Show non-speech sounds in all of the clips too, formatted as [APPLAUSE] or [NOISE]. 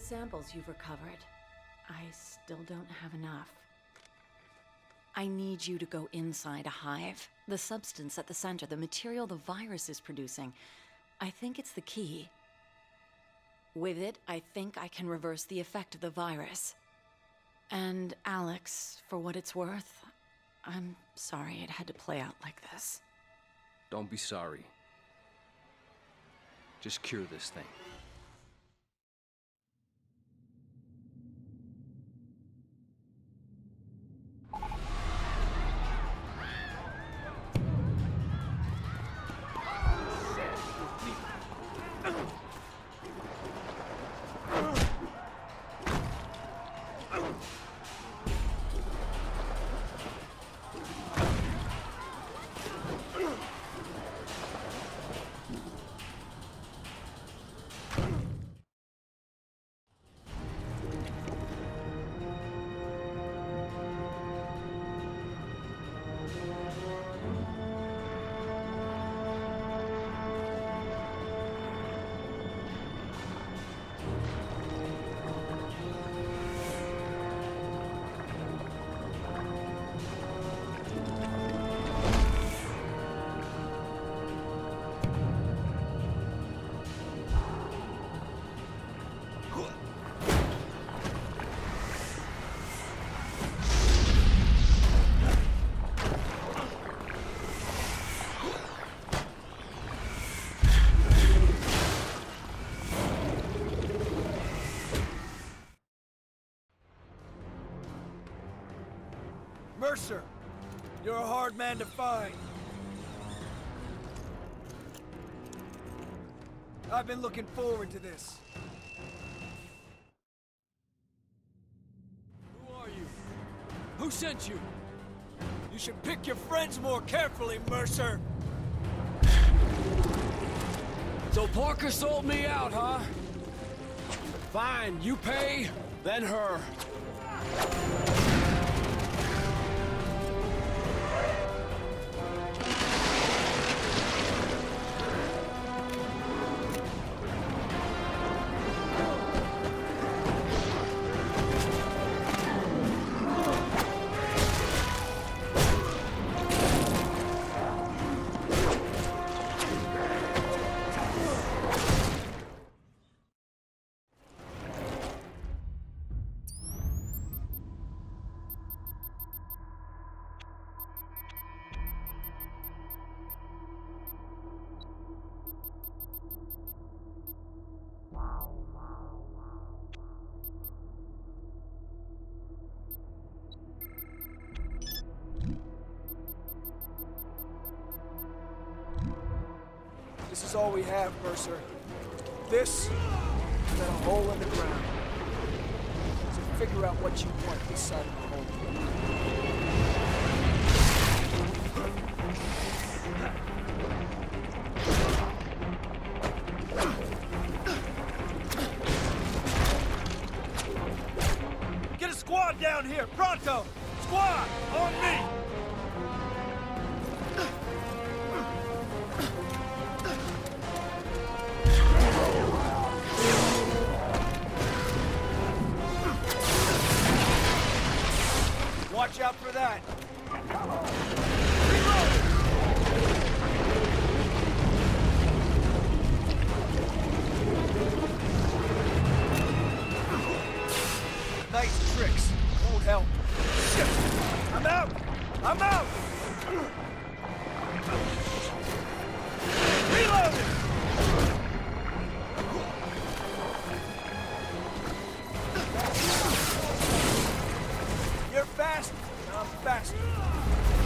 those samples you've recovered. I still don't have enough. I need you to go inside a hive. The substance at the center, the material the virus is producing. I think it's the key. With it, I think I can reverse the effect of the virus. And Alex, for what it's worth, I'm sorry it had to play out like this. Don't be sorry. Just cure this thing. Mercer, you're a hard man to find. I've been looking forward to this. Who are you? Who sent you? You should pick your friends more carefully, Mercer. So Parker sold me out, huh? Fine, you pay, then her. This is all we have, Mercer. This and a hole in the ground. So figure out what you want this side of the hole. Watch out for that. Fast. I'm faster.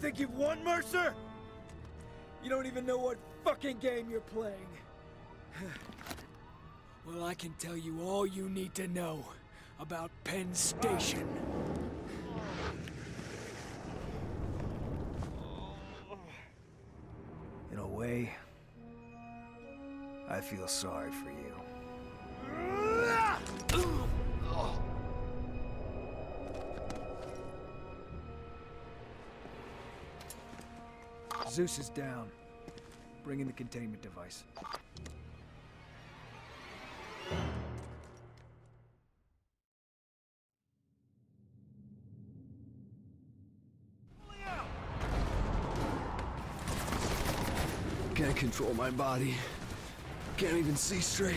Think you've won, Mercer? You don't even know what fucking game you're playing. [SIGHS] well, I can tell you all you need to know about Penn Station. In a way, I feel sorry for you. [LAUGHS] Zeus is down. Bring in the containment device. Can't control my body. Can't even see straight.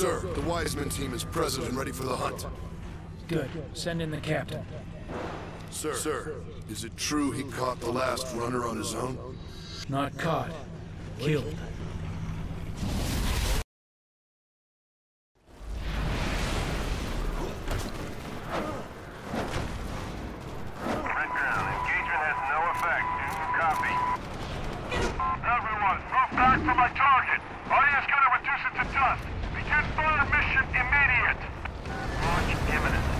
Sir, the Wiseman team is present and ready for the hunt. Good. Send in the captain. Sir, Sir, is it true he caught the last runner on his own? Not caught. Killed. Everyone, move back to my target! Begin fire mission immediate. Launch imminent.